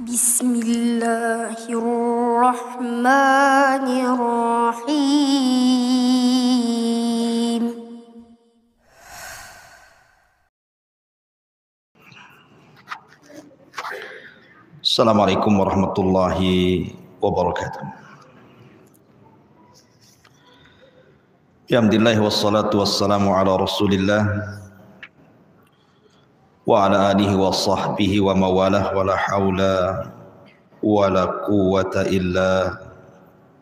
بسم الله الرحمن الرحيم. السلام عليكم ورحمة الله وبركاته. بحمد الله والصلاة والسلام على رسول الله. وعلى آله وصحبه ومواله ولا حول ولا قوة إلا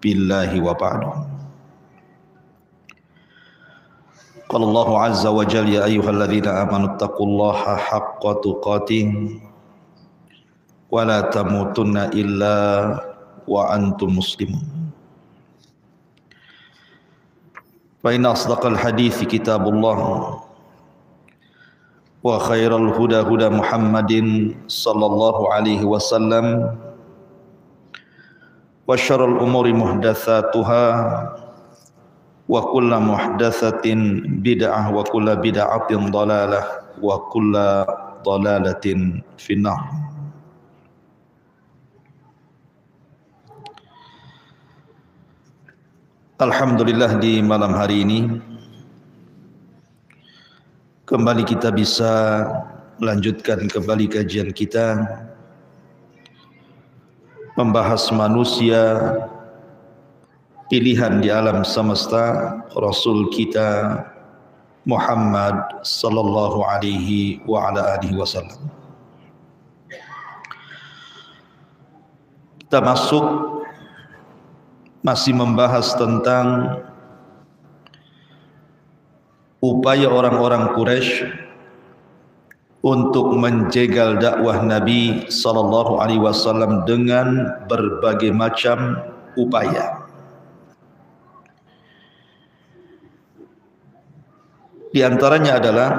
بالله وبعد قال الله عز وجل يا أيها الذين آمنوا اتقوا الله حق تقاته ولا تموتن إلا وأنتم مسلمون فإن أصدق الحديث كتاب الله وخير الهدى هدى محمد صلى الله عليه وسلم وشر الأمور محدثاتها وكل محدثة بدعة وكل بدعة ضلالة وكل ضلالة في النار. Alhamdulillah di malam hari ini kembali kita bisa melanjutkan kembali kajian kita membahas manusia pilihan di alam semesta Rasul kita Muhammad sallallahu alaihi wa ala alihi wasallam. Kita masuk masih membahas tentang upaya orang-orang Quraisy untuk menjegal dakwah Nabi sallallahu alaihi wasallam dengan berbagai macam upaya. Di antaranya adalah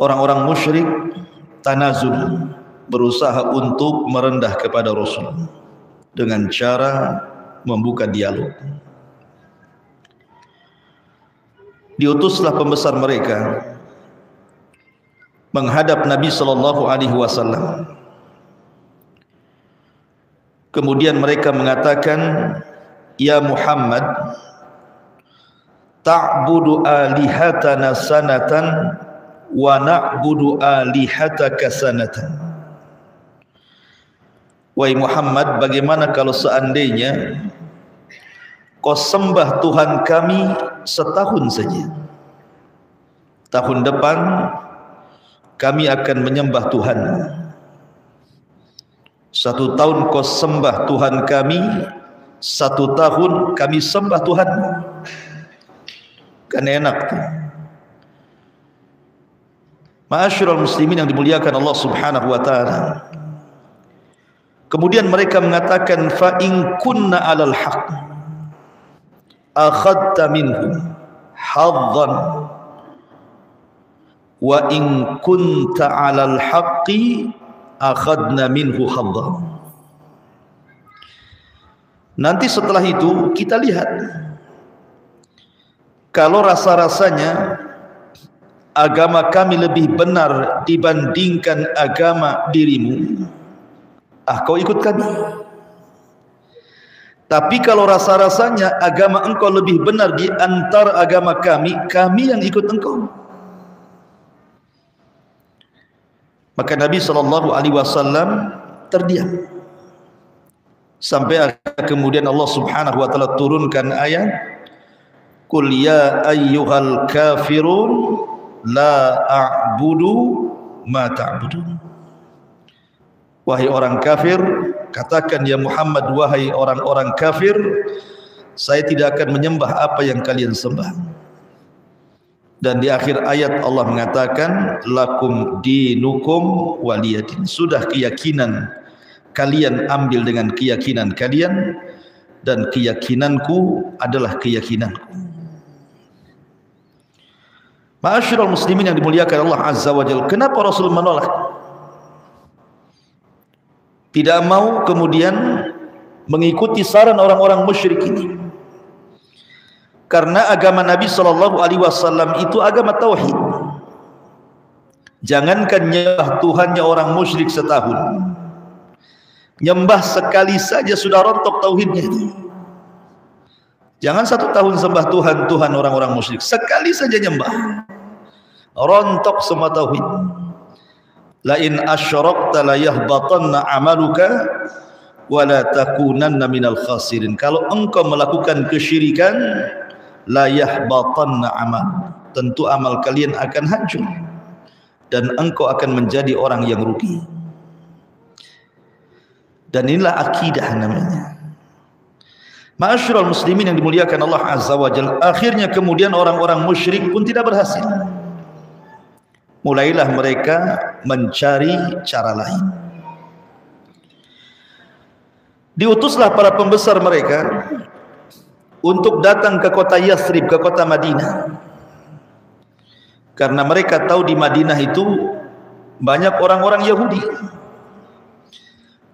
orang-orang musyrik tanazul berusaha untuk merendah kepada Rasul dengan cara membuka dialog. Diutuslah pembesar mereka menghadap Nabi sallallahu alaihi wasallam. Kemudian mereka mengatakan, "Ya Muhammad, ta'budu alihatana sanatan wa na'budu alihataka sanatan." Wahai Muhammad, bagaimana kalau seandainya kau sembah Tuhan kami setahun saja. Tahun depan kami akan menyembah Tuhan. Satu tahun kau sembah Tuhan kami, satu tahun kami sembah Tuhan. Kan enak tuh. Ma'asyiral muslimin yang dimuliakan Allah Subhanahu wa taala. Kemudian mereka mengatakan fa in kunna 'alal haqq akhadta minhum haddan wa in kunta 'alal haqqi akhadna minhu haddan Nanti setelah itu kita lihat kalau rasa-rasanya agama kami lebih benar dibandingkan agama dirimu. Ah kau ikut kami tapi kalau rasa-rasanya agama engkau lebih benar di antara agama kami kami yang ikut engkau. Maka Nabi sallallahu alaihi wasallam terdiam. Sampai kemudian Allah Subhanahu wa taala turunkan ayat Qul ya ayyuhal kafirun la a'budu ma ta'budun Wahai orang kafir, katakan ya Muhammad wahai orang-orang kafir, saya tidak akan menyembah apa yang kalian sembah. Dan di akhir ayat Allah mengatakan lakum dinukum waliyadin. Sudah keyakinan kalian ambil dengan keyakinan kalian dan keyakinanku adalah keyakinanku. Ma'asyiral muslimin yang dimuliakan Allah Azza wa Jalla. Kenapa Rasul menolak? Tidak mau kemudian mengikuti saran orang-orang musyrik ini karena agama Nabi sallallahu alaihi wasallam itu agama tauhid Jangankan nyembah Tuhannya orang musyrik setahun. Nyembah sekali saja sudah rontok tauhidnya. Jangan satu tahun sembah Tuhan, Tuhan orang-orang musyrik. Sekali saja nyembah. Rontok semua tauhid. La in asyrakta la yahbatanna amaluka wa la takunanna minal khasirin. Kalau engkau melakukan kesyirikan, la yahbatanna amal. Tentu amal kalian akan hancur dan engkau akan menjadi orang yang rugi. Dan inilah akidah namanya. Ma'asyiral muslimin yang dimuliakan Allah Azza wa Jalla, akhirnya kemudian orang-orang musyrik pun tidak berhasil. Mulailah mereka mencari cara lain. Diutuslah para pembesar mereka untuk datang ke kota Yathrib, ke kota Madinah. Karena mereka tahu di Madinah itu banyak orang-orang Yahudi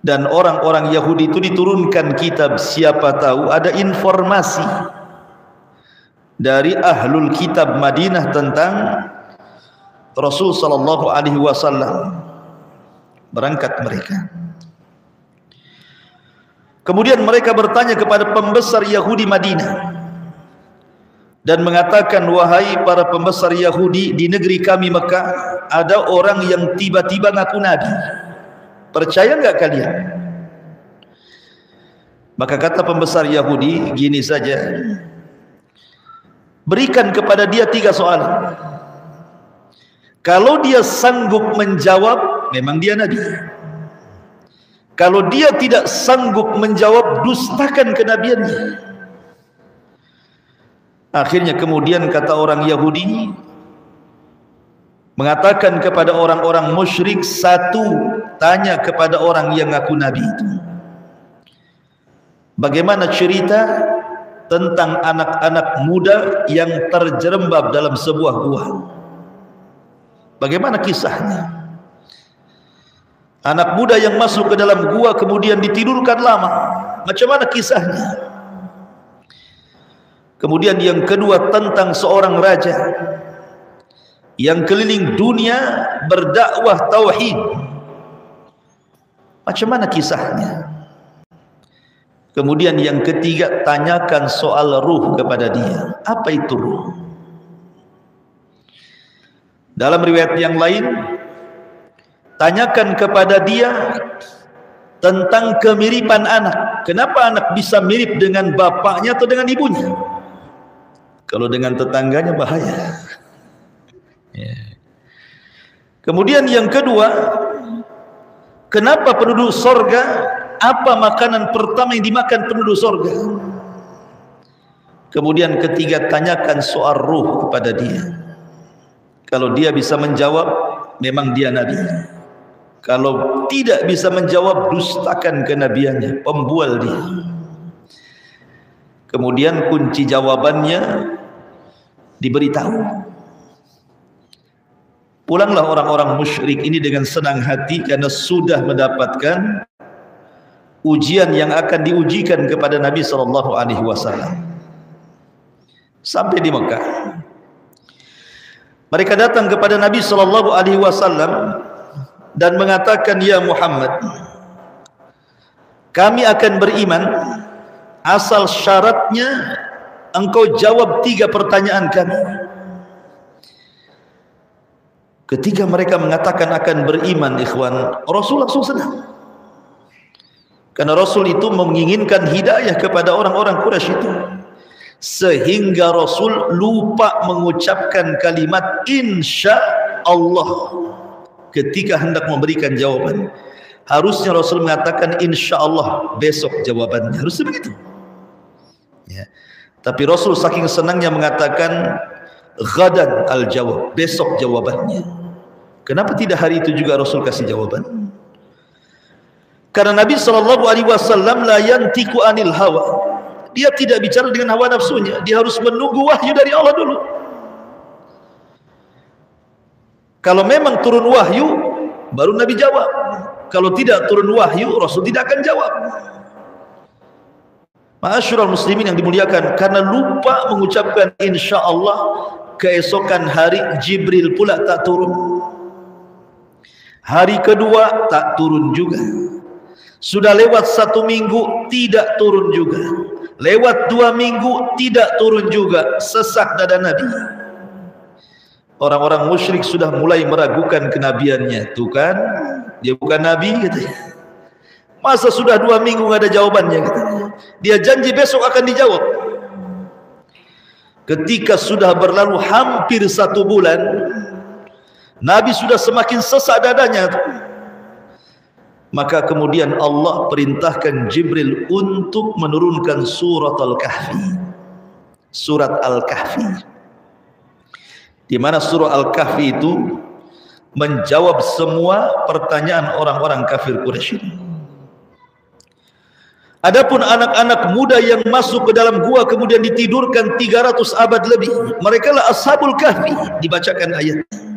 dan orang-orang Yahudi itu diturunkan kitab siapa tahu ada informasi dari ahlul kitab Madinah tentang Rasul sallallahu alaihi wasallam berangkat mereka kemudian mereka bertanya kepada pembesar Yahudi Madinah dan mengatakan wahai para pembesar Yahudi di negeri kami Mekah ada orang yang tiba-tiba ngaku nabi Percaya enggak kalian? Maka kata pembesar Yahudi, gini saja. Berikan kepada dia tiga soalan. Kalau dia sanggup menjawab, memang dia nabi. Kalau dia tidak sanggup menjawab, dustakan kenabiannya. Akhirnya kemudian kata orang Yahudi, mengatakan kepada orang-orang musyrik satu tanya kepada orang yang ngaku nabi itu bagaimana cerita tentang anak-anak muda yang terjerembab dalam sebuah gua bagaimana kisahnya anak muda yang masuk ke dalam gua kemudian ditidurkan lama macam mana kisahnya kemudian yang kedua tentang seorang raja yang keliling dunia berdakwah tauhid. Macam mana kisahnya? Kemudian yang ketiga tanyakan soal ruh kepada dia. Apa itu ruh? Dalam riwayat yang lain tanyakan kepada dia tentang kemiripan anak. Kenapa anak bisa mirip dengan bapaknya atau dengan ibunya? Kalau dengan tetangganya bahaya. Ya. Kemudian yang kedua, kenapa penduduk sorga? Apa makanan pertama yang dimakan penduduk sorga? Kemudian ketiga, tanyakan soal ruh kepada dia. Kalau dia bisa menjawab, memang dia nabi. Kalau tidak bisa menjawab, dustakan kenabiannya, pembual dia. Kemudian kunci jawabannya diberitahu. Pulanglah orang-orang musyrik ini dengan senang hati karena sudah mendapatkan ujian yang akan diujikan kepada Nabi sallallahu alaihi wasallam. Sampai di Mekah. Mereka datang kepada Nabi sallallahu alaihi wasallam dan mengatakan ya Muhammad kami akan beriman asal syaratnya engkau jawab tiga pertanyaan kami. Ketika mereka mengatakan akan beriman ikhwan, Rasul langsung senang. Karena Rasul itu menginginkan hidayah kepada orang-orang Quraisy itu. Sehingga Rasul lupa mengucapkan kalimat insya Allah ketika hendak memberikan jawaban. Harusnya Rasul mengatakan insya Allah besok jawabannya. Harus begitu. Ya. Tapi Rasul saking senangnya mengatakan ghadan al jawab besok jawabannya. Kenapa tidak hari itu juga Rasul kasih jawaban? Karena Nabi wasallam la yantiqu anil hawa. Dia tidak bicara dengan hawa nafsunya, dia harus menunggu wahyu dari Allah dulu. Kalau memang turun wahyu, baru Nabi jawab. Kalau tidak turun wahyu, Rasul tidak akan jawab. Ma'asyiral muslimin yang dimuliakan karena lupa mengucapkan insyaallah keesokan hari Jibril pula tak turun. Hari kedua tak turun juga. Sudah lewat satu minggu tidak turun juga. Lewat dua minggu tidak turun juga. Sesak dada Nabi. Orang-orang musyrik sudah mulai meragukan kenabiannya. Tuh kan, dia bukan Nabi katanya. Masa sudah dua minggu nggak ada jawabannya katanya. Dia janji besok akan dijawab. Ketika sudah berlalu hampir satu bulan, Nabi sudah semakin sesak dadanya. Maka kemudian Allah perintahkan Jibril untuk menurunkan surat Al-Kahfi. Surat Al-Kahfi. Di mana surah Al-Kahfi itu menjawab semua pertanyaan orang-orang kafir Quraisy. Adapun anak-anak muda yang masuk ke dalam gua kemudian ditidurkan 300 abad lebih, mereka lah Ashabul Kahfi dibacakan ayatnya.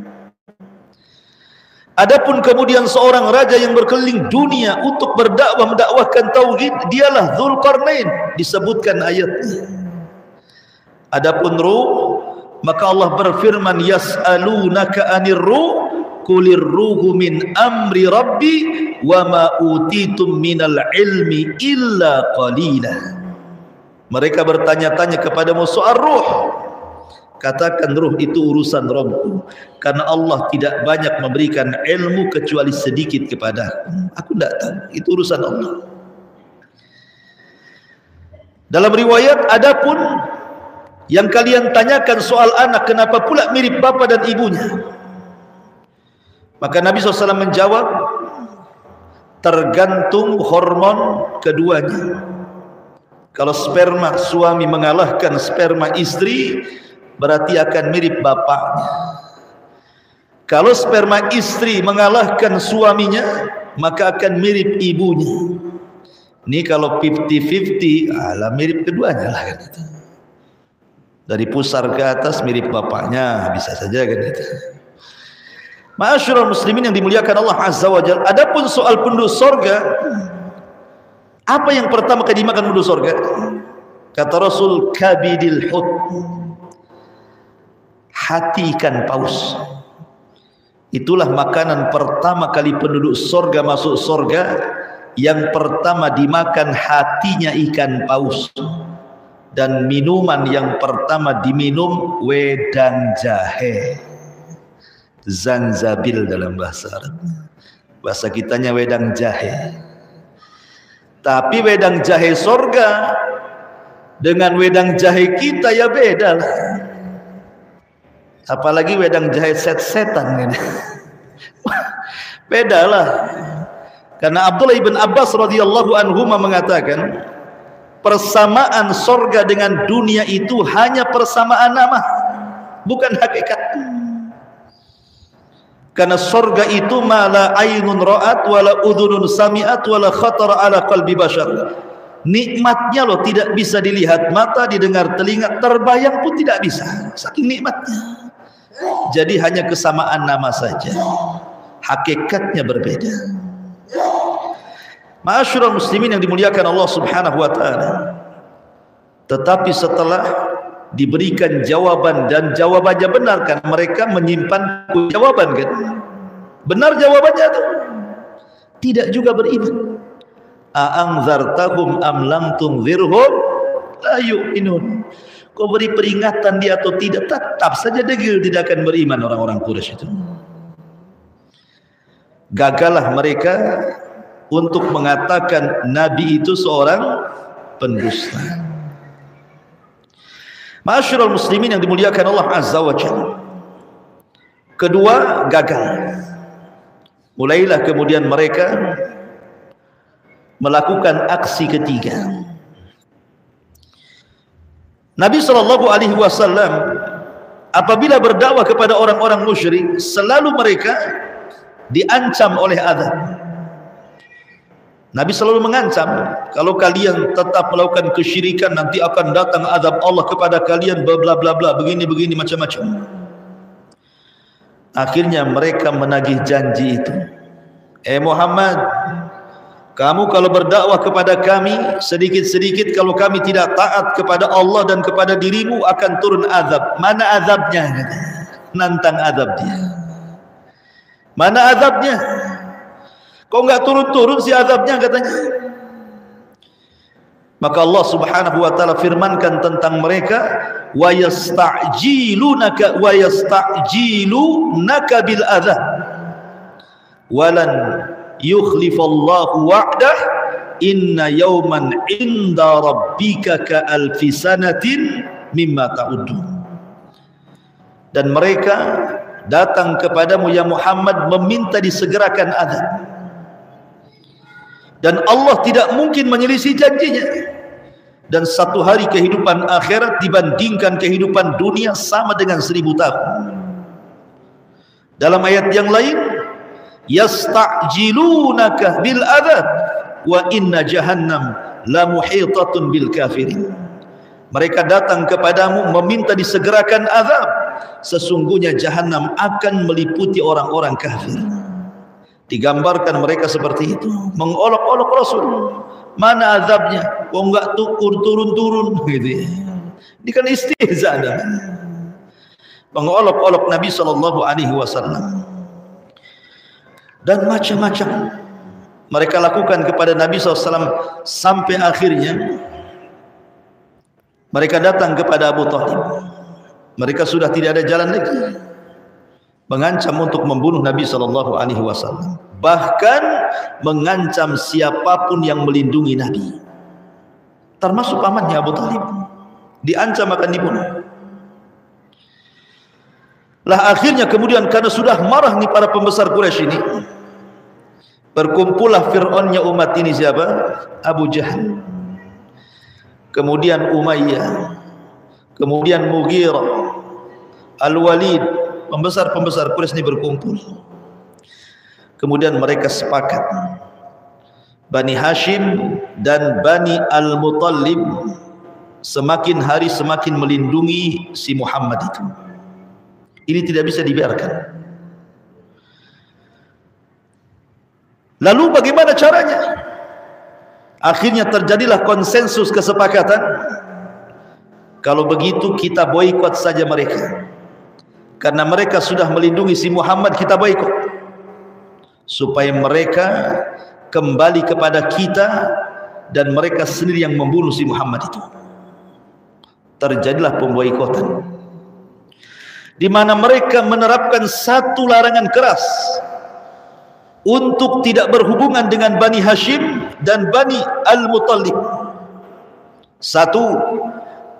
Adapun kemudian seorang raja yang berkeliling dunia untuk berdakwah mendakwahkan tauhid, dialah Zulkarnain disebutkan ayatnya. Adapun ruh, maka Allah berfirman yas'alunaka 'anir ruh kulir ruhu min amri rabbi wa ma utitum minal ilmi illa qalila. Mereka bertanya-tanya kepadamu soal ruh katakan ruh itu urusan Rabbku karena Allah tidak banyak memberikan ilmu kecuali sedikit kepada aku. Tidak tahu. Itu urusan Allah. Dalam riwayat adapun yang kalian tanyakan soal anak kenapa pula mirip bapa dan ibunya? Maka Nabi SAW menjawab tergantung hormon keduanya. Kalau sperma suami mengalahkan sperma istri berarti akan mirip bapaknya. Kalau sperma istri mengalahkan suaminya, maka akan mirip ibunya. Ini kalau 50-50, ala mirip keduanya lah kan itu. Dari pusar ke atas mirip bapaknya, bisa saja kan itu. Ma'asyiral muslimin yang dimuliakan Allah Azza wa Jalla. Adapun soal penduduk sorga, apa yang pertama kali dimakan penduduk sorga? Kata Rasul kabidil hut hati ikan paus. Itulah makanan pertama kali penduduk sorga masuk sorga. Yang pertama dimakan hatinya ikan paus. Dan minuman yang pertama diminum wedang jahe. Zanzabil dalam bahasa Arab. Bahasa kitanya wedang jahe. Tapi wedang jahe sorga dengan wedang jahe kita ya beda lah apalagi wedang jahe set-setan kan beda lah. Karena Abdullah ibn Abbas radhiyallahu anhu mengatakan persamaan sorga dengan dunia itu hanya persamaan nama bukan hakikat. Karena sorga itu mala ainun ra'at wala udhunun sami'at wala khatar ala qalbi bashar. Nikmatnya loh tidak bisa dilihat mata didengar telinga terbayang pun tidak bisa. Saking nikmatnya jadi hanya kesamaan nama saja. Hakikatnya berbeda. Ma'asyiral muslimin yang dimuliakan Allah Subhanahu wa taala. Tetapi setelah diberikan jawaban dan jawabannya benar kan mereka menyimpan jawaban kan. Benar jawabannya itu. Tidak juga beriman. A'angzartahum am lam tunzirhum la yu'minun kau beri peringatan dia atau tidak tetap saja degil tidak akan beriman orang-orang Quraisy itu. Gagallah mereka untuk mengatakan Nabi itu seorang pendusta. Masyurul muslimin yang dimuliakan Allah Azza wa Jalla. Kedua gagal. Mulailah kemudian mereka melakukan aksi ketiga Nabi sallallahu alaihi wasallam apabila berdakwah kepada orang-orang musyrik selalu mereka diancam oleh azab. Nabi selalu mengancam kalau kalian tetap melakukan kesyirikan nanti akan datang azab Allah kepada kalian bla bla bla begini begini macam-macam. Akhirnya mereka menagih janji itu. Eh Muhammad, kamu kalau berdakwah kepada kami sedikit-sedikit kalau kami tidak taat kepada Allah dan kepada dirimu akan turun azab. Mana azabnya? Nantang azab dia. mana azabnya kok enggak turun-turun si azabnya katanya maka Allah Subhanahu wa taala firmankan tentang mereka wa yasta'jilunaka wa yasta'jilunaka bil adzab walan yukhlifallahu wa'dah inna yawman inda rabbika ka alfi mimma dan mereka datang kepadamu ya Muhammad meminta disegerakan azab dan Allah tidak mungkin menyelisih janjinya. Dan satu hari kehidupan akhirat dibandingkan kehidupan dunia sama dengan seribu tahun. Dalam ayat yang lain yasta'jilunaka bil adab wa inna jahannam la bil kafirin. Mereka datang kepadamu meminta disegerakan azab. Sesungguhnya jahannam akan meliputi orang-orang kafir. Digambarkan mereka seperti itu. Mengolok-olok Rasul. Mana azabnya? Kok enggak tukur turun-turun. Gitu ya. Ini kan istihza mengolok-olok Nabi sallallahu alaihi wasallam dan macam-macam mereka lakukan kepada Nabi SAW sampai akhirnya mereka datang kepada Abu Talib. Mereka sudah tidak ada jalan lagi mengancam untuk membunuh Nabi sallallahu alaihi wasallam bahkan mengancam siapa pun yang melindungi Nabi termasuk pamannya Abu Talib. Diancam akan dibunuh. Lah akhirnya kemudian karena sudah marah nih para pembesar Quraisy ini berkumpullah Fir'aunnya umat ini siapa? Abu Jahal kemudian Umayyah kemudian Mughirah Al-Walid pembesar-pembesar Quraisy ini berkumpul. Kemudian mereka sepakat Bani Hashim dan Bani Al-Muttalib semakin hari semakin melindungi si Muhammad itu. Ini tidak bisa dibiarkan. Lalu bagaimana caranya? Akhirnya terjadilah konsensus kesepakatan. Kalau begitu kita boikot saja mereka. Karena mereka sudah melindungi si Muhammad kita boikot. Supaya mereka kembali kepada kita dan mereka sendiri yang membunuh si Muhammad itu. Terjadilah pemboikotan. Di mana mereka menerapkan satu larangan keras untuk tidak berhubungan dengan Bani Hashim dan Bani Al-Muttalib satu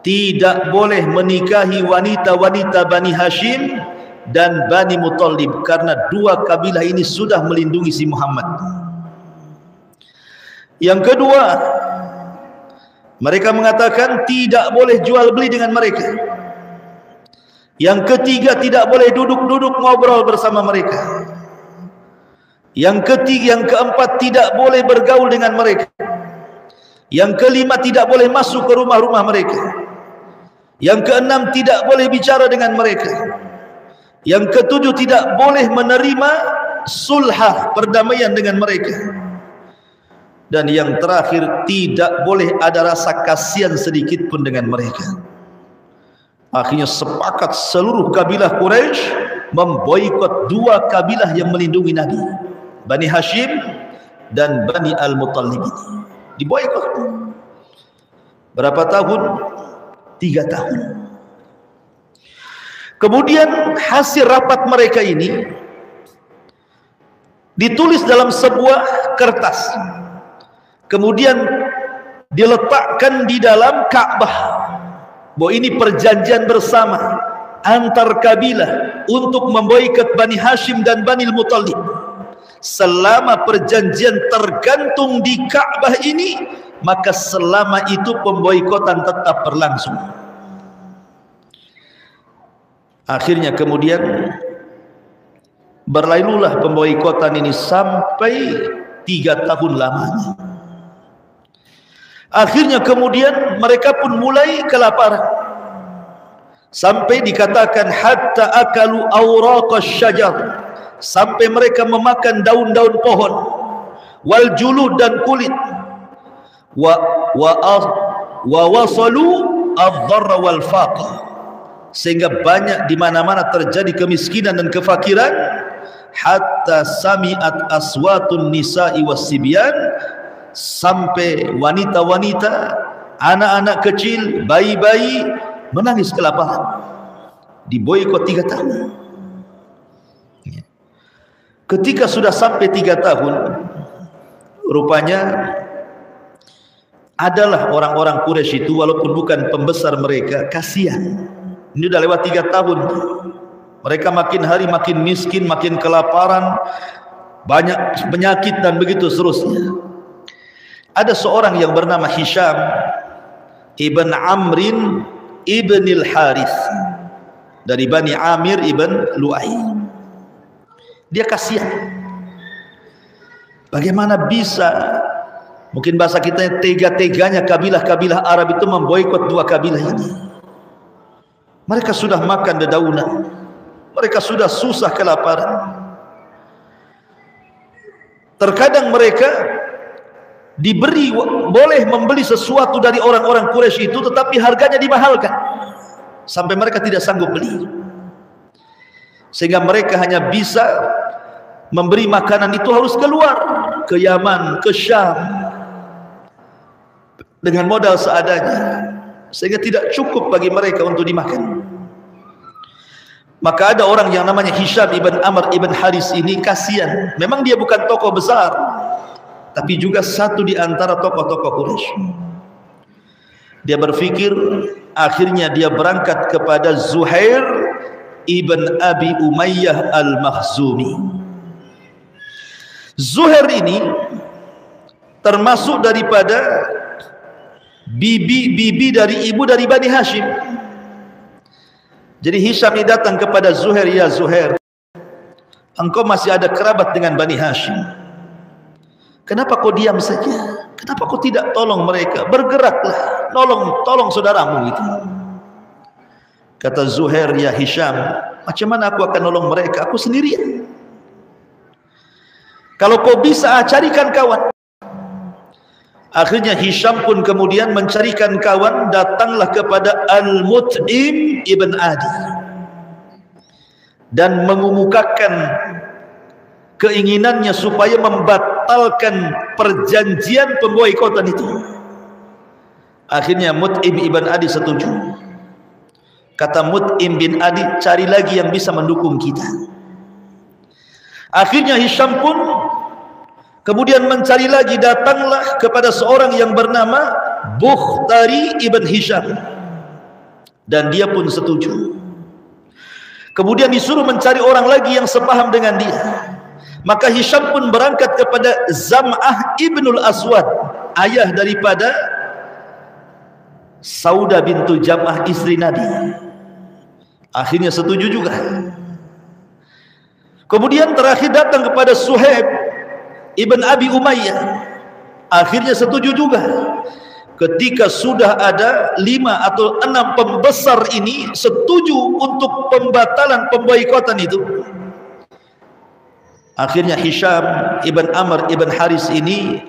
tidak boleh menikahi wanita-wanita Bani Hashim dan Bani Muttalib karena dua kabilah ini sudah melindungi si Muhammad. Yang kedua, mereka mengatakan tidak boleh jual beli dengan mereka. Yang ketiga, tidak boleh duduk-duduk ngobrol bersama mereka. Yang ketiga, yang keempat, tidak boleh bergaul dengan mereka. Yang kelima, tidak boleh masuk ke rumah-rumah mereka. Yang keenam tidak boleh bicara dengan mereka. Yang ketujuh tidak boleh menerima sulhah perdamaian dengan mereka. Dan yang terakhir tidak boleh ada rasa kasihan sedikit pun dengan mereka. Akhirnya sepakat seluruh kabilah Quraisy memboikot dua kabilah yang melindungi Nabi. Bani Hashim dan Bani Al-Muttalib. Diboikot. Berapa tahun? tiga tahun. Kemudian hasil rapat mereka ini ditulis dalam sebuah kertas. Kemudian diletakkan di dalam Ka'bah. Bahwa ini perjanjian bersama antar kabilah untuk memboikot Bani Hashim dan Bani Muttalib. Selama perjanjian tergantung di Ka'bah ini, maka selama itu pemboikotan tetap berlangsung. Akhirnya kemudian berlainulah pemboikotan ini sampai tiga tahun lamanya. Akhirnya kemudian mereka pun mulai kelaparan. Sampai dikatakan hatta akalu awraqas syajar sampai mereka memakan daun-daun pohon wal julud dan kulit. Wa wa wa wasalu ad-dharra wal faqr sehingga banyak di mana-mana terjadi kemiskinan dan kefakiran. Hatta sami'at aswatun nisa'i wassibyan sampai wanita-wanita anak-anak kecil bayi-bayi menangis kelaparan. Di boykot tiga tahun. Ketika sudah sampai tiga tahun rupanya adalah orang-orang Quraisy itu walaupun bukan pembesar mereka kasihan. Ini sudah lewat tiga tahun. Mereka makin hari makin miskin makin kelaparan banyak penyakit dan begitu seterusnya. Ada seorang yang bernama Hisham ibn Amrin ibn al-Harith dari Bani Amir ibn Lu'ay dia kasihan. Bagaimana bisa? Mungkin bahasa kita tega-teganya kabilah-kabilah Arab itu memboikot dua kabilah ini. Mereka sudah makan dedaunan. Mereka sudah susah kelaparan. Terkadang mereka diberi boleh membeli sesuatu dari orang-orang Quraisy itu tetapi harganya dimahalkan. Sampai mereka tidak sanggup beli sehingga mereka hanya bisa memberi makanan itu harus keluar ke Yaman, ke Syam dengan modal seadanya. Sehingga tidak cukup bagi mereka untuk dimakan. Maka ada orang yang namanya Hisham ibn Amr ibn Haris ini kasihan. Memang dia bukan tokoh besar tapi juga satu di antara tokoh-tokoh Quraisy. Dia berfikir akhirnya dia berangkat kepada Zuhair ibn Abi Umayyah al-Makhzumi Zuhair ini termasuk daripada bibi-bibi dari ibu dari Bani Hashim jadi Hisham ini datang kepada Zuhair ya Zuhair engkau masih ada kerabat dengan Bani Hashim kenapa kau diam saja Kenapa kau tidak tolong mereka? Bergeraklah, tolong tolong saudaramu itu. Kata Zuhair ya Hisham, macam mana aku akan nolong mereka? Aku sendirian. Kalau kau bisa carikan kawan. Akhirnya Hisham pun kemudian mencarikan kawan datanglah kepada Al-Mut'im ibn Adi dan mengumumkakan keinginannya supaya membatalkan perjanjian pemboikotan itu. Akhirnya Mut'im ibn Adi setuju. Kata Mut'im bin Adi, cari lagi yang bisa mendukung kita. Akhirnya Hisham pun kemudian mencari lagi datanglah kepada seorang yang bernama Bukhtari ibn Hisham. Dan dia pun setuju. Kemudian disuruh mencari orang lagi yang sepaham dengan dia. Maka Hisham pun berangkat kepada Zam'ah ibnul Aswad, ayah daripada Sauda bintu Jam'ah istri Nabi. Akhirnya setuju juga. Kemudian terakhir datang kepada Suhaib ibn Abi Umayyah. Akhirnya setuju juga. Ketika sudah ada lima atau enam pembesar ini setuju untuk pembatalan pemboikotan itu. Akhirnya Hisham ibn Amr ibn Haris ini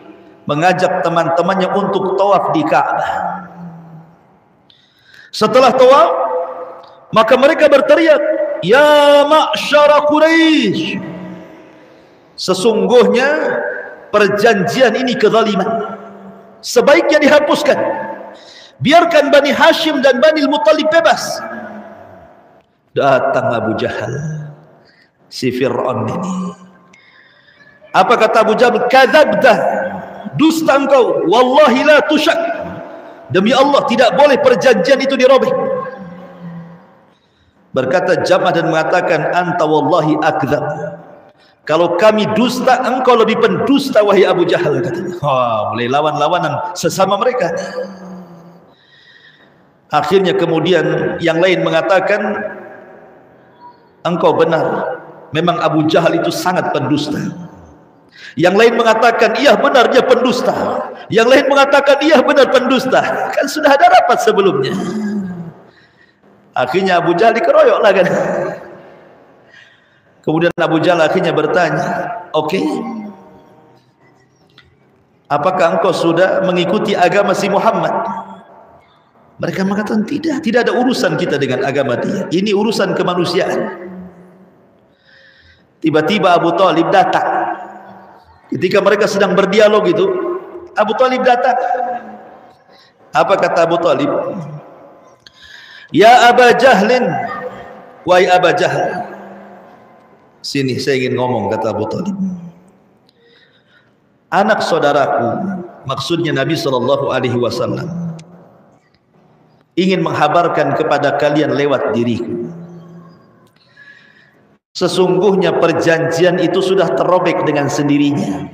mengajak teman-temannya untuk tawaf di Ka'bah. Setelah tawaf, maka mereka berteriak, "Ya ma'syara Quraisy!" Sesungguhnya perjanjian ini kezaliman. Sebaiknya dihapuskan. Biarkan Bani Hashim dan Bani Muttalib bebas. Datang Abu Jahal si Fir'aun ini apa kata Abu Jabal? Kadzabta. Dusta engkau. Wallahi la tusyak. Demi Allah tidak boleh perjanjian itu dirobek. Berkata Jamah dan mengatakan anta wallahi akdzab. Kalau kami dusta, engkau lebih pendusta wahai Abu Jahal katanya. Oh, mulai lawan-lawanan sesama mereka. Akhirnya kemudian yang lain mengatakan engkau benar. Memang Abu Jahal itu sangat pendusta. Yang lain mengatakan iya benar dia pendusta. Yang lain mengatakan iya benar pendusta. Kan sudah ada rapat sebelumnya. Akhirnya Abu Jahal dikeroyok lah kan. Kemudian Abu Jahal akhirnya bertanya, "Oke. Okay, apakah engkau sudah mengikuti agama si Muhammad?" Mereka mengatakan, "Tidak, tidak ada urusan kita dengan agama dia. Ini urusan kemanusiaan." tiba-tiba Abu Talib datang ketika mereka sedang berdialog itu Abu Talib datang apa kata Abu Talib Ya Aba Jahlin. Wahai Aba Jahl. Sini saya ingin ngomong kata Abu Talib. Anak saudaraku Maksudnya Nabi SAW Ingin menghabarkan kepada kalian lewat diriku. Sesungguhnya perjanjian itu sudah terobek dengan sendirinya.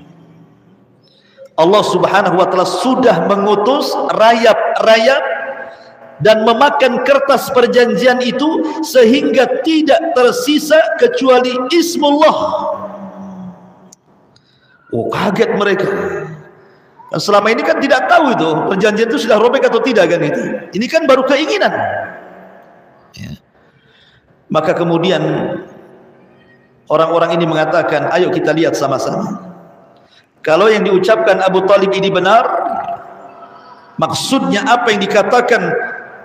Allah Subhanahu wa taala sudah mengutus rayap-rayap dan memakan kertas perjanjian itu sehingga tidak tersisa kecuali ismullah. Oh kaget mereka. Selama ini kan tidak tahu itu perjanjian itu sudah robek atau tidak kan itu. Ini kan baru keinginan. Ya. Maka kemudian Orang-orang ini mengatakan, ayo kita lihat sama-sama. Kalau yang diucapkan Abu Talib ini benar, maksudnya apa yang dikatakan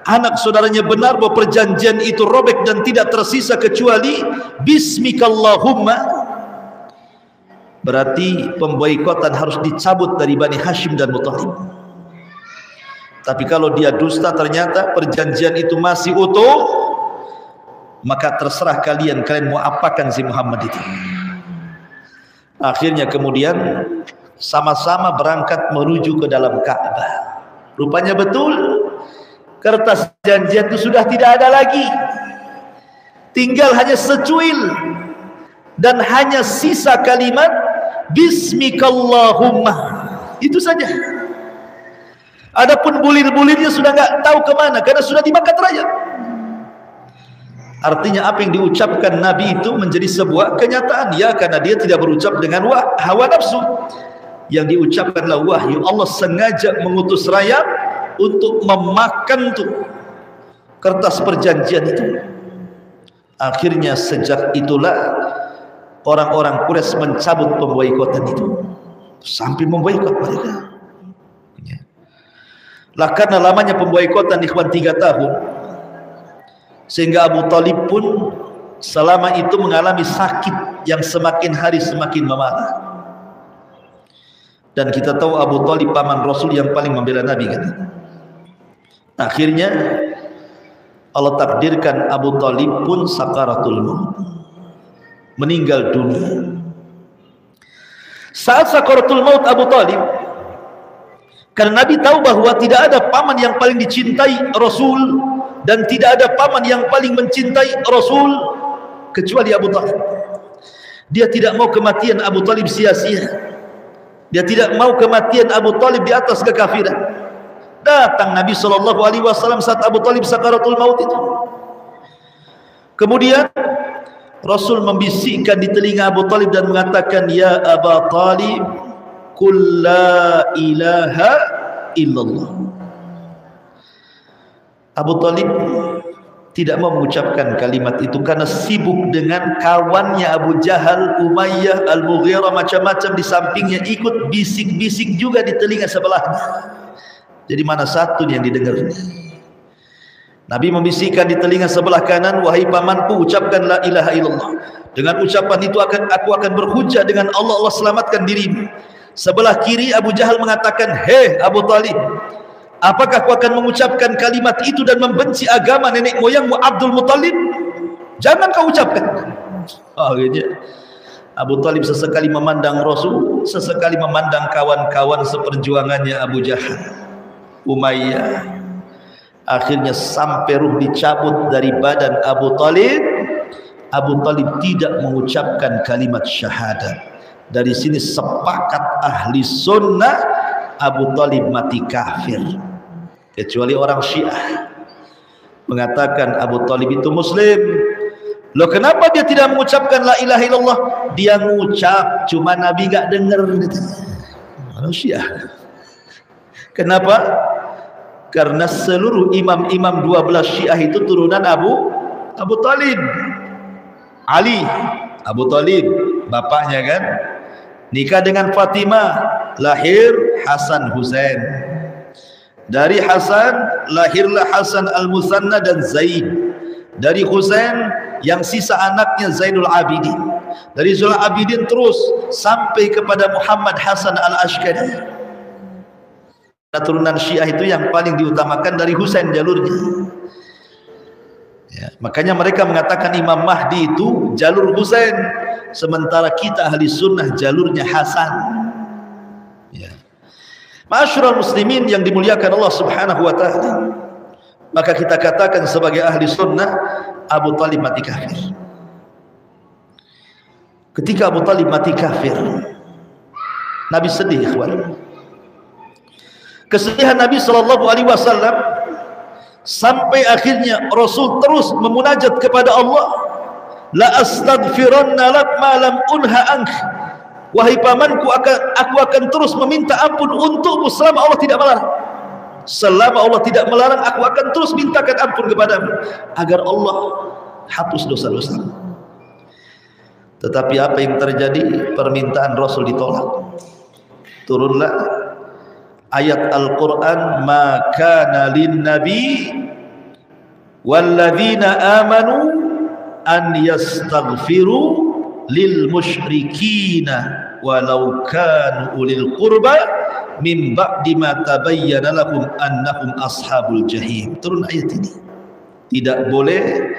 anak saudaranya benar bahwa perjanjian itu robek dan tidak tersisa kecuali Bismikallahumma. Berarti pemboikotan harus dicabut dari Bani Hashim dan Muttalib. Tapi kalau dia dusta ternyata perjanjian itu masih utuh, maka terserah kalian kalian mau apakan si Muhammad itu akhirnya kemudian sama-sama berangkat menuju ke dalam Ka'bah rupanya betul kertas janjian itu sudah tidak ada lagi. Tinggal hanya secuil dan hanya sisa kalimat Bismikallahumma. Itu saja. Adapun bulir-bulirnya sudah enggak tahu ke mana karena sudah dimakan rakyat Artinya apa yang diucapkan Nabi itu menjadi sebuah kenyataan. Ya karena dia tidak berucap dengan wah, hawa nafsu. Yang diucapkanlah wahyu Allah sengaja mengutus rakyat untuk memakan tuh kertas perjanjian itu. Akhirnya sejak itulah orang-orang Quraisy mencabut pemboikotan itu sampai memboikot mereka. Ya. Lah karena lamanya pemboikotan ikhwan tiga tahun, sehingga Abu Talib pun selama itu mengalami sakit yang semakin hari semakin memarah dan kita tahu Abu Talib paman Rasul yang paling membela Nabi kan akhirnya Allah takdirkan Abu Talib pun sakaratul maut. Meninggal dunia. Saat sakaratul maut Abu Talib karena Nabi tahu bahwa tidak ada paman yang paling dicintai Rasul dan tidak ada paman yang paling mencintai Rasul kecuali Abu Talib. Dia tidak mau kematian Abu Talib sia-sia. Dia tidak mau kematian Abu Talib di atas kekafiran datang Nabi SAW saat Abu Talib sakaratul maut itu kemudian Rasul membisikkan di telinga Abu Talib dan mengatakan ya Abu Talib kul la ilaha illallah Abu Talib tidak mau mengucapkan kalimat itu karena sibuk dengan kawannya Abu Jahal, Umayyah, Al-Mughirah macam-macam di sampingnya ikut bisik-bisik juga di telinga sebelahnya. Jadi mana satu yang didengar? Nabi membisikkan di telinga sebelah kanan, wahai pamanku ucapkan la ilaha illallah. Dengan ucapan itu akan aku akan berhujah dengan Allah Allah selamatkan dirimu. Sebelah kiri Abu Jahal mengatakan, "Hei Abu Talib, Apakah kau akan mengucapkan kalimat itu dan membenci agama nenek moyangmu Abdul Muttalib? Jangan kau ucapkan. Akhirnya Abu Talib sesekali memandang Rasul, sesekali memandang kawan-kawan seperjuangannya Abu Jahal, Umayyah. Akhirnya sampai ruh dicabut dari badan Abu Talib, Abu Talib tidak mengucapkan kalimat syahadat. Dari sini sepakat ahli sunnah Abu Talib mati kafir. Kecuali orang Syiah. Mengatakan Abu Talib itu muslim. Loh kenapa dia tidak mengucapkan la ilaha illallah? Dia mengucap cuma Nabi enggak dengar. Orang Syiah? Kenapa karena seluruh imam-imam 12 Syiah itu turunan Abu Abu Talib. Ali Abu Talib bapaknya kan. Nikah dengan Fatimah lahir Hasan Husain. Dari Hasan lahirlah Hasan Al-Musanna dan Zaid. Dari Husain yang sisa anaknya Zainul Abidin. Dari Zainul Abidin terus sampai kepada Muhammad Hasan Al-Ashkari turunan Syiah itu yang paling diutamakan dari Husain jalurnya. Ya, makanya mereka mengatakan Imam Mahdi itu jalur Husain sementara kita ahli sunnah jalurnya Hasan. Ya. Masyurul muslimin yang dimuliakan Allah subhanahu wa ta'ala maka kita katakan sebagai ahli sunnah Abu Talib mati kafir. Ketika Abu Talib mati kafir Nabi sedih ikhwan kesedihan Nabi sallallahu alaihi wasallam sampai akhirnya Rasul terus memunajat kepada Allah la astaghfiranna lak ma lam unha ank. Wahai pamanku akan aku akan terus meminta ampun untukmu selama Allah tidak melarang. Selama Allah tidak melarang aku akan terus mintakan ampun kepadamu agar Allah hapus dosa-dosa. Tetapi apa yang terjadi? Permintaan Rasul ditolak. Turunlah ayat Al-Quran maka nalin nabi walladzina amanu an yastaghfiru lil musyrikina walau kanu ulil qurba min ba'di ma tabayyana lahum annahum ashabul jahim. Turun ayat ini. Tidak boleh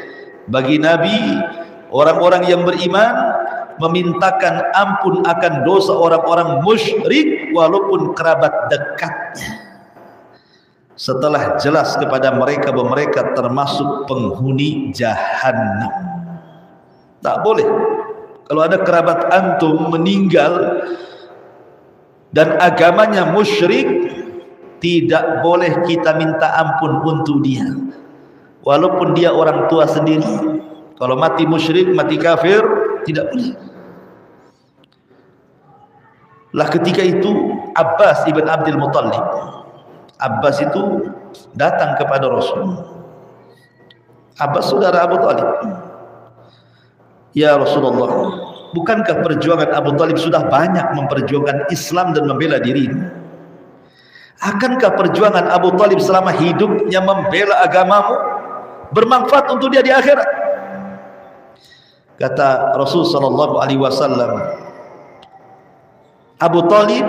bagi nabi orang-orang yang beriman memintakan ampun akan dosa orang-orang musyrik walaupun kerabat dekatnya. Setelah jelas kepada mereka bahwa mereka termasuk penghuni jahanam tak boleh. Kalau ada kerabat antum meninggal dan agamanya musyrik tidak boleh kita minta ampun untuk dia. Walaupun dia orang tua sendiri. Kalau mati musyrik mati kafir tidak boleh. Lah ketika itu Abbas ibn Abdul Muttalib Abbas itu datang kepada Rasul. Abbas saudara Abu Talib. Ya Rasulullah bukankah perjuangan Abu Talib sudah banyak memperjuangkan Islam dan membela diri? Akankah perjuangan Abu Talib selama hidupnya membela agamamu bermanfaat untuk dia di akhirat kata Rasul sallallahu alaihi wasallam Abu Talib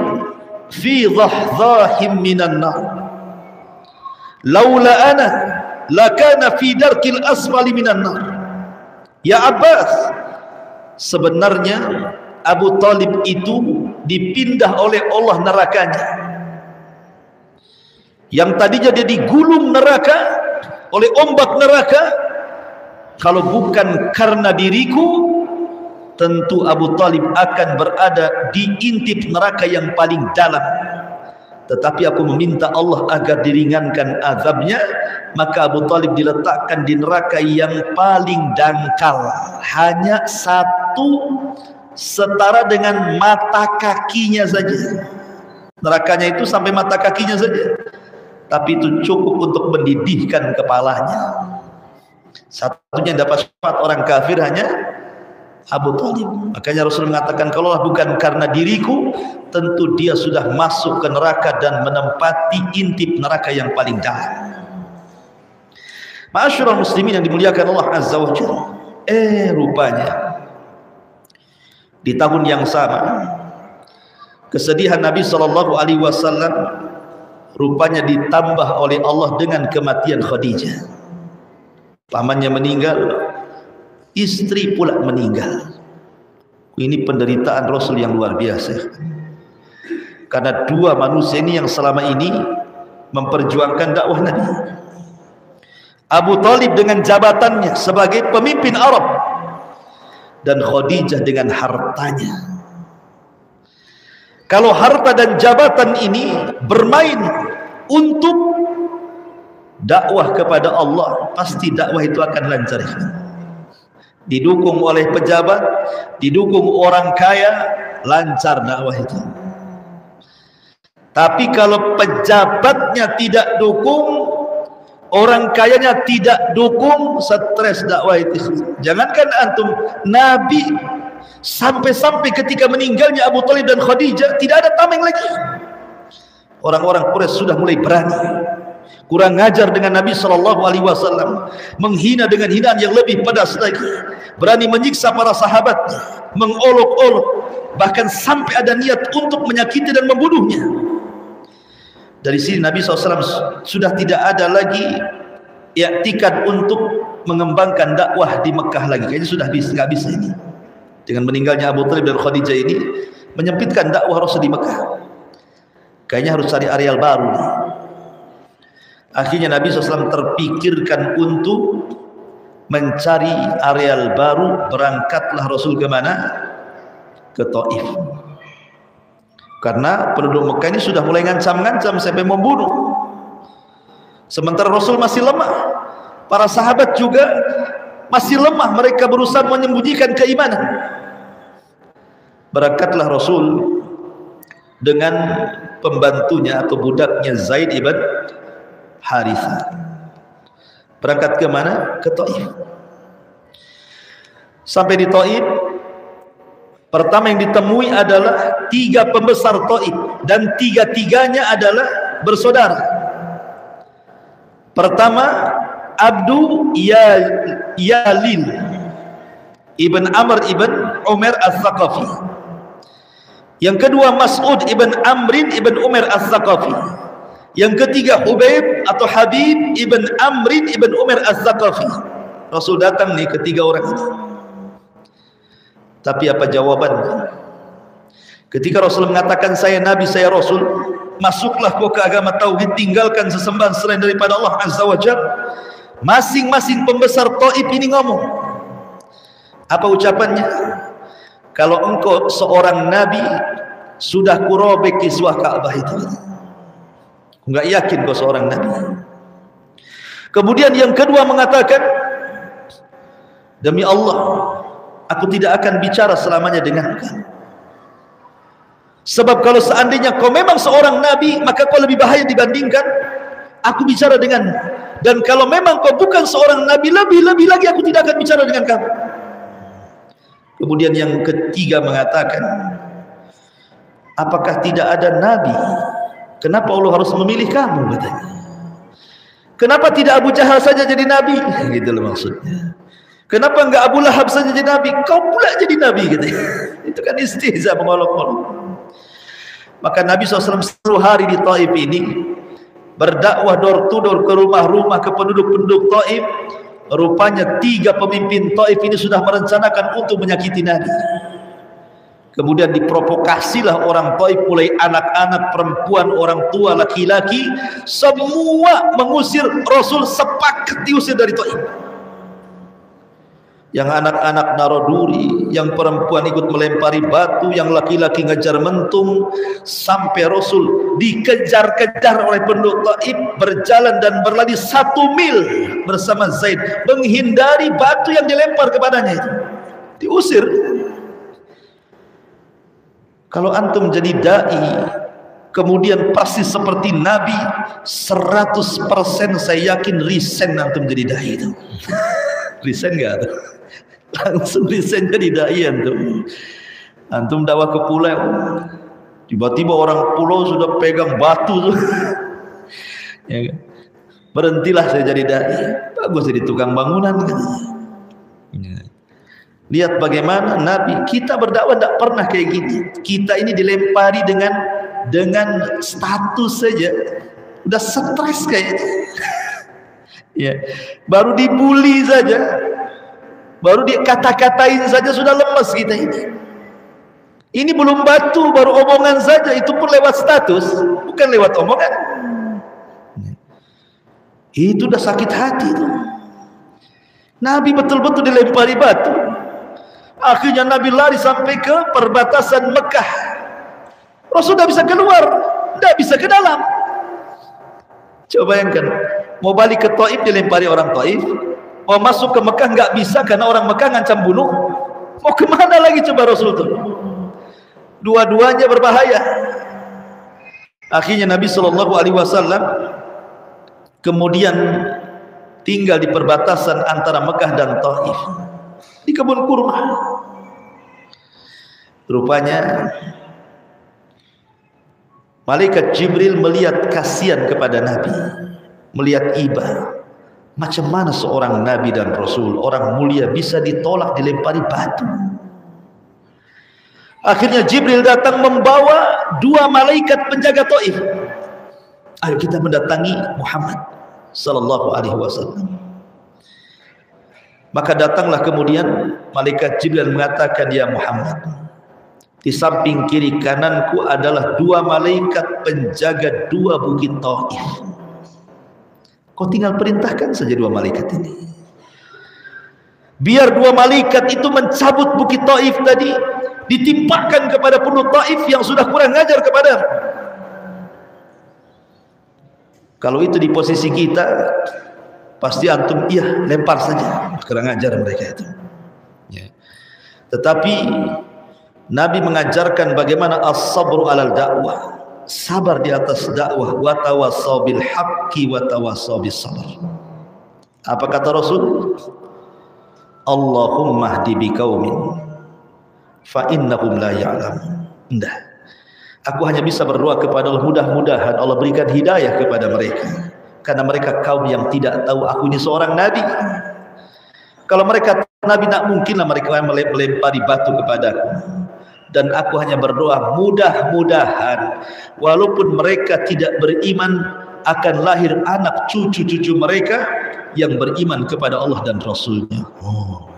fi dhahzahim minan nar. Laula ana lakana fi darkil asfali minan nar. Ya Abbas sebenarnya Abu Talib itu dipindah oleh Allah nerakanya. Yang tadinya dia digulung neraka oleh ombak neraka kalau bukan karena diriku tentu Abu Talib akan berada di intip neraka yang paling dalam. Tetapi aku meminta Allah agar diringankan azabnya maka Abu Talib diletakkan di neraka yang paling dangkal. Hanya satu setara dengan mata kakinya saja. Nerakanya itu sampai mata kakinya saja. Tapi itu cukup untuk mendidihkan kepalanya satunya dapat sifat orang kafir hanya Abu Talib. Makanya Rasul mengatakan kalau bukan karena diriku, tentu dia sudah masuk ke neraka dan menempati intip neraka yang paling dalam. Ma'asyiral muslimin yang dimuliakan Allah Azza wa Jalla. Eh rupanya di tahun yang sama kesedihan Nabi sallallahu alaihi wasallam rupanya ditambah oleh Allah dengan kematian Khadijah. Pamannya meninggal, istri pula meninggal. Ini penderitaan Rasul yang luar biasa. Karena dua manusia ini yang selama ini memperjuangkan dakwah Nabi. Abu Talib dengan jabatannya sebagai pemimpin Arab dan Khadijah dengan hartanya. Kalau harta dan jabatan ini bermain untuk dakwah kepada Allah pasti dakwah itu akan lancar didukung oleh pejabat, didukung orang kaya, lancar dakwah itu. Tapi kalau pejabatnya tidak dukung, orang kayanya tidak dukung, stres dakwah itu. Jangankan antum, Nabi sampai-sampai ketika meninggalnya Abu Talib dan Khadijah tidak ada tameng lagi. Orang-orang Quraisy sudah mulai berani. Kurang ngajar dengan Nabi sallallahu alaihi wasallam, menghina dengan hinaan yang lebih pedas lagi, berani menyiksa para sahabat, mengolok-olok, bahkan sampai ada niat untuk menyakiti dan membunuhnya. Dari sini Nabi SAW sudah tidak ada lagi iktikad untuk mengembangkan dakwah di Mekah lagi. Kayaknya sudah bisa, nggak bisa ini. Dengan meninggalnya Abu Talib dan Khadijah ini menyempitkan dakwah Rasul di Mekah. Kayaknya harus cari areal baru nih. Akhirnya Nabi SAW terpikirkan untuk mencari areal baru. Berangkatlah Rasul ke mana? Ke Taif. Karena penduduk Mekah ini sudah mulai ngancam-ngancam sampai membunuh. Sementara Rasul masih lemah. Para sahabat juga masih lemah. Mereka berusaha menyembunyikan keimanan. Berangkatlah Rasul dengan pembantunya atau budaknya Zaid ibn Haritha. Berangkat ke mana? Ke Taif. Sampai di Taif, pertama yang ditemui adalah tiga pembesar Taif dan tiga-tiganya adalah bersaudara. Pertama, Abdu Yalil Ibn Amr Ibn Umar Al-Thaqafi. Yang kedua Mas'ud Ibn Amrin Ibn Umar Al-Thaqafi. Yang ketiga Hubaib atau Habib ibn Amrin ibn Umar Az-Zaqafi. Rasul datang nih ketiga orang ini. Tapi apa jawabannya? Ketika Rasul mengatakan saya Nabi, saya Rasul, masuklah kau ke agama tauhid, tinggalkan sesembahan selain daripada Allah Azza wa Jalla. Masing-masing pembesar Taif ini ngomong. Apa ucapannya? Kalau engkau seorang nabi sudah kurobek kiswah Ka'bah itu enggak yakin kau seorang nabi. Kemudian yang kedua mengatakan demi Allah aku tidak akan bicara selamanya dengan kau sebab kalau seandainya kau memang seorang nabi maka kau lebih bahaya dibandingkan aku bicara dengan dan kalau memang kau bukan seorang nabi lebih-lebih lagi aku tidak akan bicara dengan kamu. Kemudian yang ketiga mengatakan apakah tidak ada nabi Kenapa Allah harus memilih kamu katanya? Kenapa tidak Abu Jahal saja jadi nabi? Gitu loh maksudnya. Kenapa enggak Abu Lahab saja jadi nabi? Kau pula jadi nabi gitu. Itu kan istihza mengolok-olok. Maka Nabi SAW seluruh hari di Taif ini berdakwah door to door ke rumah-rumah ke penduduk-penduduk Taif. Rupanya tiga pemimpin Taif ini sudah merencanakan untuk menyakiti Nabi. Kemudian diprovokasilah orang Taif mulai anak-anak, perempuan, orang tua, laki-laki semua mengusir Rasul sepakat diusir dari Taif. Yang anak-anak naruh duri, yang perempuan ikut melempari batu, yang laki-laki ngejar mentung sampai Rasul dikejar-kejar oleh penduduk Taif berjalan dan berlari satu mil bersama Zaid menghindari batu yang dilempar kepadanya itu. Diusir kalau antum jadi dai kemudian pasti seperti Nabi 100% saya yakin resign antum jadi dai itu. resign enggak? Langsung resign jadi dai antum. Antum dakwah ke pulau. Tiba-tiba orang pulau sudah pegang batu ya kan? Berhentilah saya jadi dai. Bagus jadi tukang bangunan kan. Ya. Lihat bagaimana Nabi kita berdakwah tidak pernah kayak gini. Kita ini dilempari dengan dengan status saja udah stres kayaknya. ya. Baru dibully saja. Baru dikata-katain saja sudah lemes kita ini. Ini belum batu, baru omongan saja. Itu pun lewat status, bukan lewat omongan. Itu udah sakit hati tuh. Nabi betul-betul dilempari batu. Akhirnya Nabi lari sampai ke perbatasan Mekah. Rasul tidak bisa keluar, tidak bisa ke dalam. Coba bayangkan, mau balik ke Taif dilempari orang Taif, mau masuk ke Mekah nggak bisa karena orang Mekah ngancam bunuh. Mau ke mana lagi coba Rasul itu? Dua-duanya berbahaya. Akhirnya Nabi Shallallahu Alaihi Wasallam kemudian tinggal di perbatasan antara Mekah dan Taif di kebun kurma. Rupanya malaikat Jibril melihat kasihan kepada Nabi. melihat iba macam mana seorang nabi dan rasul orang mulia bisa ditolak dilempari batu akhirnya Jibril datang membawa dua malaikat penjaga Taif ayo kita mendatangi Muhammad sallallahu alaihi wasallam maka datanglah kemudian malaikat Jibril mengatakan ya Muhammad di samping kiri kananku adalah dua malaikat penjaga dua bukit Taif Kau tinggal perintahkan saja dua malaikat ini. Biar dua malaikat itu mencabut bukit Taif tadi, ditimpakan kepada penduduk Taif yang sudah kurang ngajar kepada. Kalau itu di posisi kita, pasti antum iya lempar saja kurang ngajar mereka itu. Ya. Tetapi Nabi mengajarkan bagaimana as-sabru alal dakwah sabar di atas dakwah wa tawassaw bil haqqi wa tawassaw bis sabr. Apa kata Rasul? Allahumma hdi biqaumin fa innahum la ya'lamun. Enggak. Aku hanya bisa berdoa kepada Allah mudah-mudahan Allah berikan hidayah kepada mereka karena mereka kaum yang tidak tahu aku ini seorang nabi. Kalau mereka nabi tak mungkinlah mereka melempari batu kepadaku dan aku hanya berdoa mudah-mudahan walaupun mereka tidak beriman akan lahir anak cucu-cucu mereka yang beriman kepada Allah dan Rasulnya oh.